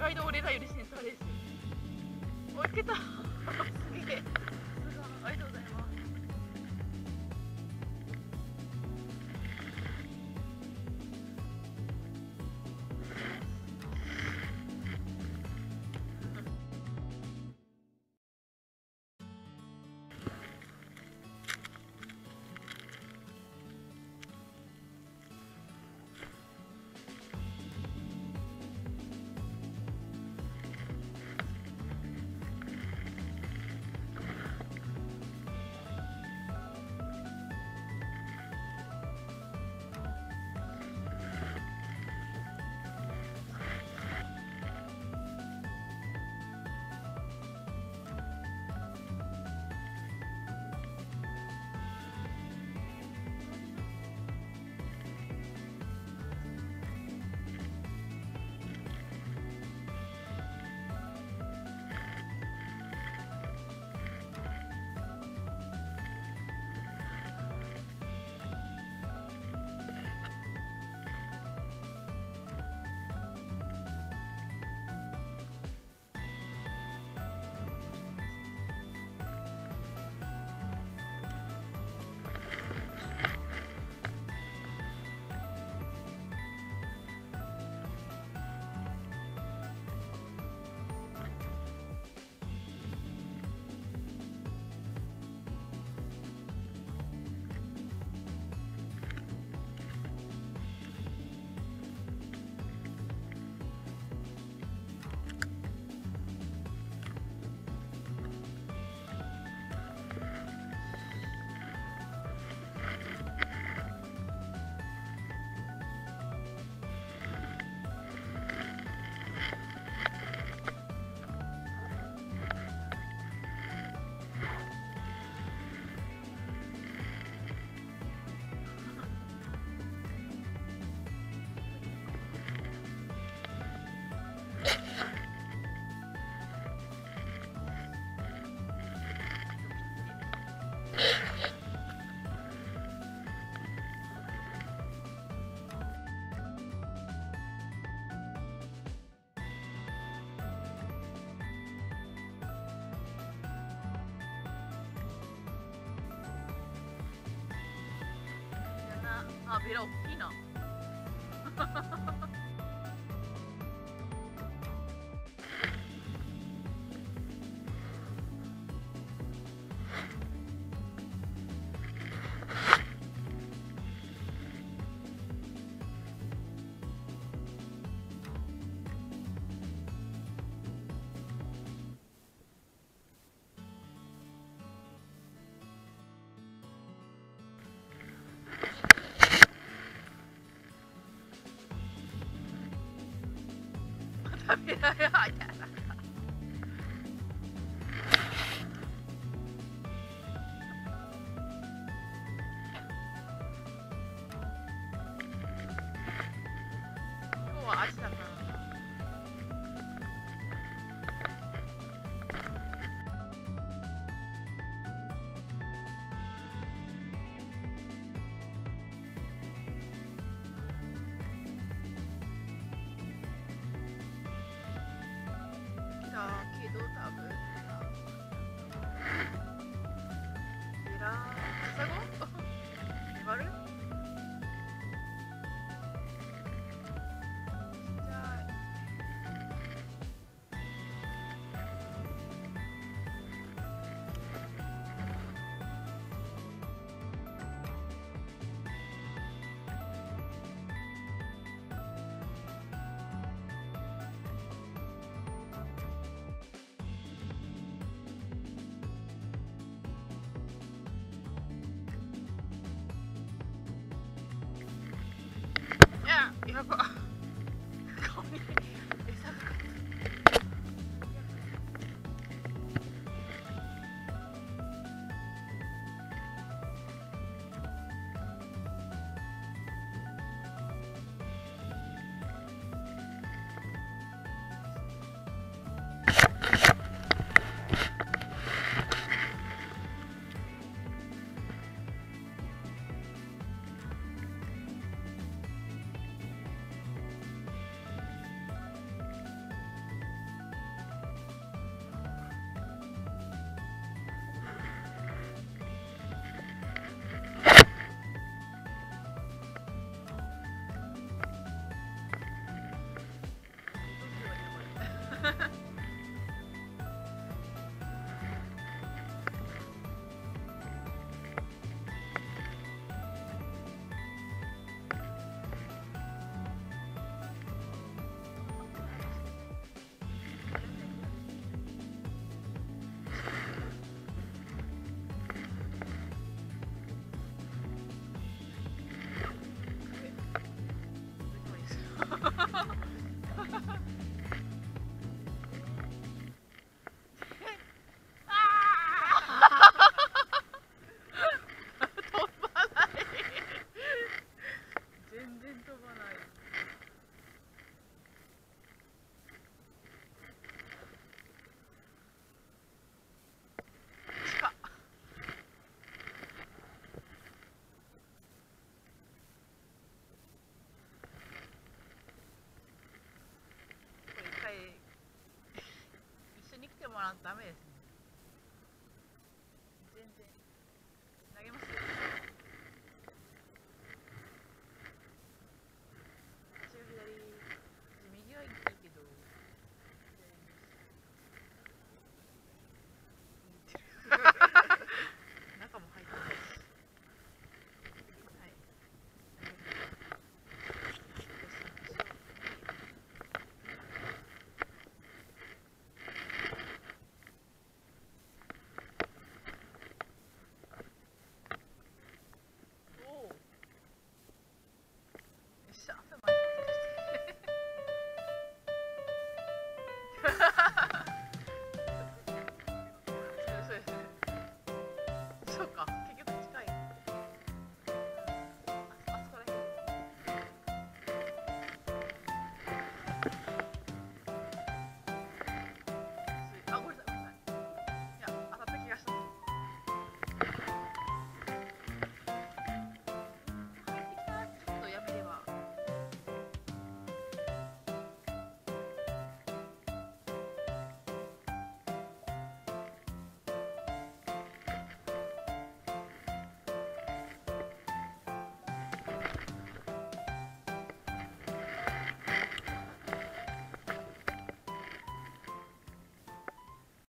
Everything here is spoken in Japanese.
街道レダより新車です。追いつけた。あ、ベラ大きいな。yeah, yeah. ど多分。ベラーカサ那打不赢。